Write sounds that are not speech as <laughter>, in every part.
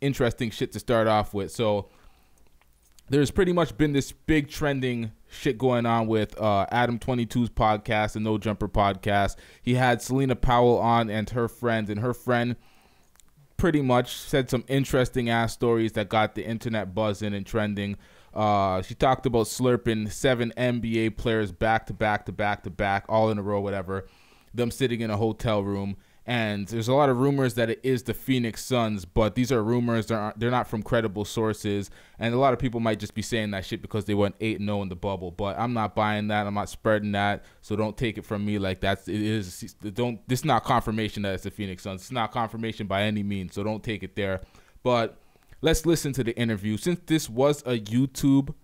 interesting shit to start off with. So there's pretty much been this big trending shit going on with uh, Adam 22's podcast, the No Jumper podcast. He had Celina Powell on and her friends, and her friend pretty much said some interesting ass stories that got the internet buzzing and trending. Uh, she talked about slurping seven NBA players back to back to back to back, all in a row, whatever. Them sitting in a hotel room and there's a lot of rumors that it is the Phoenix Suns, but these are rumors. They're they're not from credible sources, and a lot of people might just be saying that shit because they went eight and zero oh in the bubble. But I'm not buying that. I'm not spreading that. So don't take it from me like that's it is. Don't this is not confirmation that it's the Phoenix Suns. It's not confirmation by any means. So don't take it there. But let's listen to the interview. Since this was a YouTube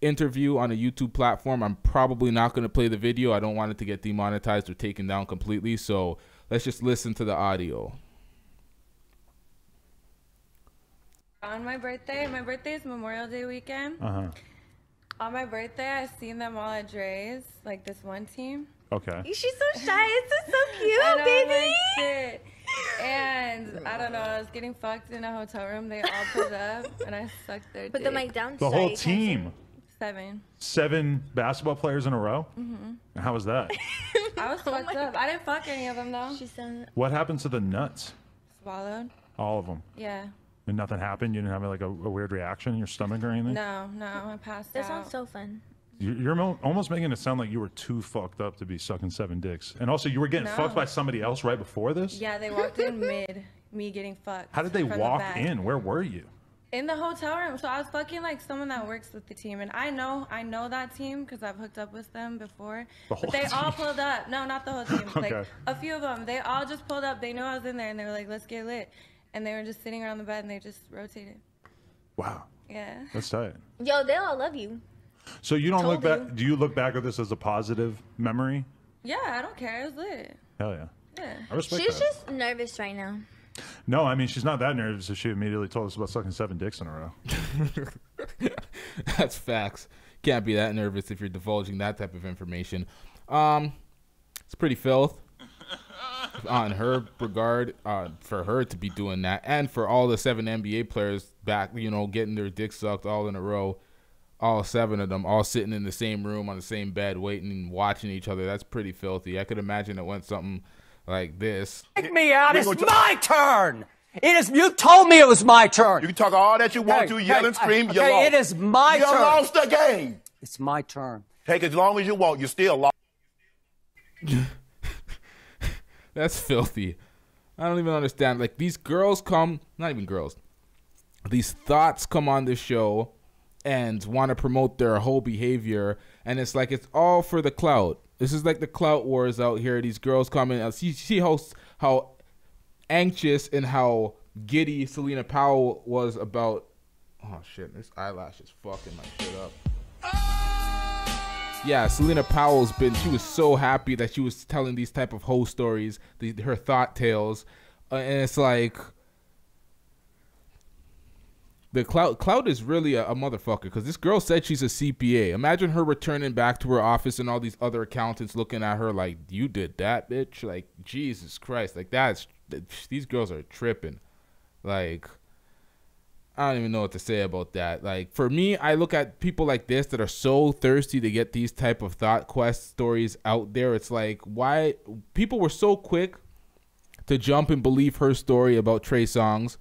interview on a YouTube platform, I'm probably not going to play the video. I don't want it to get demonetized or taken down completely. So Let's just listen to the audio. On my birthday, my birthday is Memorial Day weekend. Uh huh. On my birthday, I seen them all at Dre's, like this one team. Okay. She's so shy. It's so <laughs> cute, I know, baby. Like, and I don't know, I was getting fucked in a hotel room. They all pulled up, and I sucked their Put dick. the mic down. The whole team. Seven. Seven basketball players in a row. Mm-hmm. How was that? <laughs> I was <laughs> oh fucked up. I didn't fuck any of them though. see. She's so. what happened to the nuts? Swallowed. All of them. Yeah. And nothing happened. You didn't have like a, a weird reaction in your stomach or anything. No, no, I passed This out. sounds so fun. You- You're almost making it sound like you were too fucked up to be sucking seven dicks. And also, you were getting No. fucked by somebody else right before this. yeah, they walked in mid me getting fucked. How did they from the walk in? Where were you? In the hotel room. So I was fucking like someone that works with the team, and I know I know that team because I've hooked up with them before. The whole but they all pulled up. No, not the whole team. <laughs> Like Okay. a few of them. They all just pulled up. They knew I was in there, and they were like, "Let's get lit," and they were just sitting around the bed, and they just rotated. Wow, Yeah. that's tight. Yo, they all love you. So you don't look back. you. Do you look back at this as a positive memory? Yeah, I don't care. It was lit. Hell yeah. Yeah. I respect She's that. just nervous right now. No, I mean she's not that nervous if she immediately told us about sucking seven dicks in a row. <laughs> That's facts. Can't be that nervous if you're divulging that type of information. Um, it's pretty filth <laughs> on her regard uh, for her to be doing that, and for all the seven NBA players back, you know, getting their dick sucked all in a row. All seven of them, all sitting in the same room on the same bed, waiting and watching each other. That's pretty filthy. I could imagine it went something like this. Take me out. It's my turn. It is. You told me it was my turn. You can talk all that you want Hey, to, yell hey, and scream. okay, you lost. it is my you turn. You lost the game. It's my turn. Take as long as you want. You still lost. <laughs> That's filthy. I don't even understand. Like these girls come, not even girls. These thoughts come on the show and want to promote their whole behavior, and it's like it's all for the clout. This is like the clout wars out here. These girls come in. uh, See, see how how anxious and how giddy Celina Powell was about. Oh shit! This eyelash is fucking my shit up. Yeah, Celina Powell's been. She was so happy that she was telling these type of whole stories, the, her thought tales, uh, and it's like the cloud. Cloud is really a, a motherfucker because this girl said she's a CPA. Imagine her returning back to her office and all these other accountants looking at her like, "You did that, bitch!" Like Jesus Christ, like that's these girls are tripping. Like I don't even know what to say about that. Like for me, I look at people like this that are so thirsty to get these type of thought quest stories out there. It's like why people were so quick to jump and believe her story about Trey Songz.